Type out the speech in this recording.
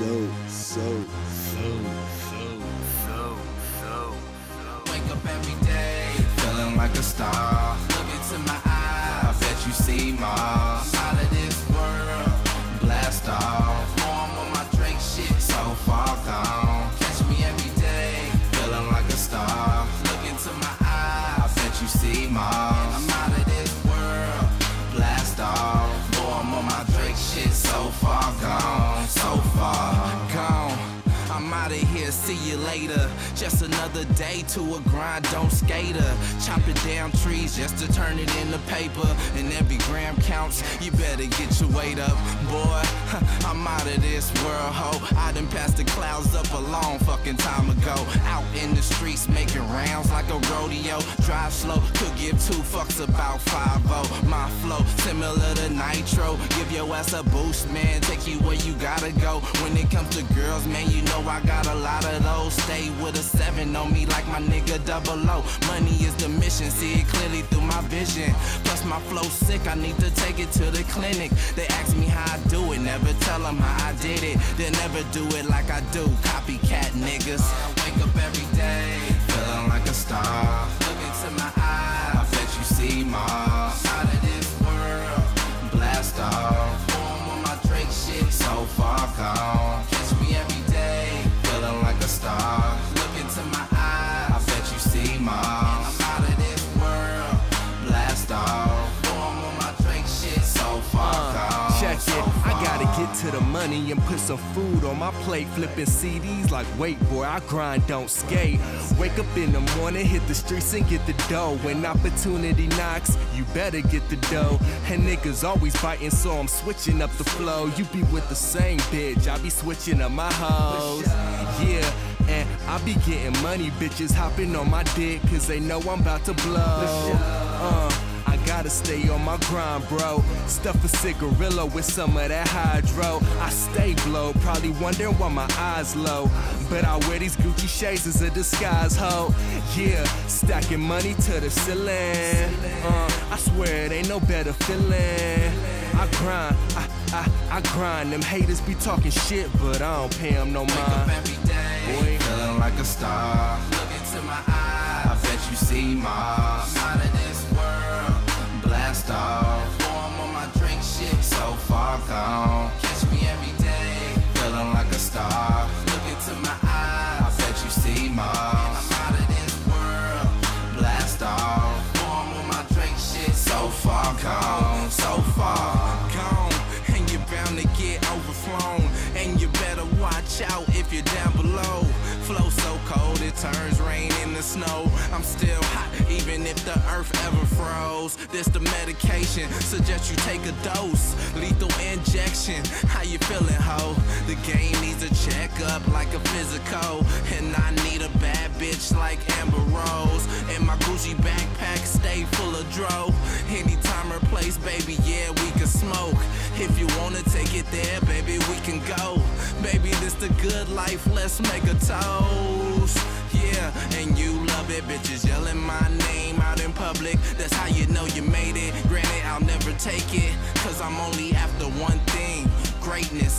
so, so, so, so, so, so, Wake up every day, feeling like a star. Look into my eyes, I bet you see Mars. Out of this world, blast off. Arm on my Drake shit, so far gone. Catch me every day, feeling like a star. Look into my eyes, I bet you see Mars. I'm out of this world, blast off. Boy, on my Drake shit, so far gone, I'm here, see you later. Just another day to a grind, don't skater. Chopping down trees just to turn it into paper. And every gram counts, you better get your weight up. Boy, I'm out of this world, ho. I done passed the clouds up a long fucking time ago. Out in the streets making rounds like a rodeo. Drive slow, could give two fucks about 5 -0. My flow, similar to Nitro. Give your ass a boost, man. Take you where you gotta go. When it comes to girls, man, you know I got a lot of those. Stay with a seven on me like my nigga double O. Money is the mission, see it clearly through my vision. Plus my flow sick, I need to take it to the clinic. They ask me how I do it, never tell them how I did it. They never do it like I do, copycat niggas. Wake up every day, Check it, I gotta get to the money and put some food on my plate. Flipping CDs like, wait, boy, I grind, don't skate. Wake up in the morning, hit the streets and get the dough. When opportunity knocks, you better get the dough. And niggas always biting, so I'm switching up the flow. You be with the same bitch, I be switching up my hoes. Yeah. And I be getting money, bitches hopping on my dick, cause they know I'm about to blow. Uh, I gotta stay on my grind, bro. Stuff a cigarillo with some of that hydro. I stay blow, probably wondering why my eyes low. But I wear these Gucci shades as a disguise, ho. Yeah, stacking money to the ceiling. Uh, I swear it ain't no better feeling. I grind, I, I, I grind. Them haters be talking shit, but I don't pay them no Wake up mind. every day, Boy. feeling like a star. Look into my eyes, I bet you see Mars. So far gone, so far gone. And you're bound to get overflown. And you better watch out if you're down below. Flow so cold it turns rain into snow. I'm still hot even if the earth ever froze. This the medication, suggest you take a dose. Lethal injection, how you feeling, ho? The game needs a checkup like a physical. And I need a bad bitch like Amber Rose. And my Gucci backpack stay full of dro. Anytime or place, baby, yeah, we can smoke. If you wanna take it there, baby, we can go. Baby, this the good life, let's make a toast. Yeah, and you love it, bitches yelling my name out in public. That's how you know you made it. Granted, I'll never take it, cause I'm only after one thing greatness.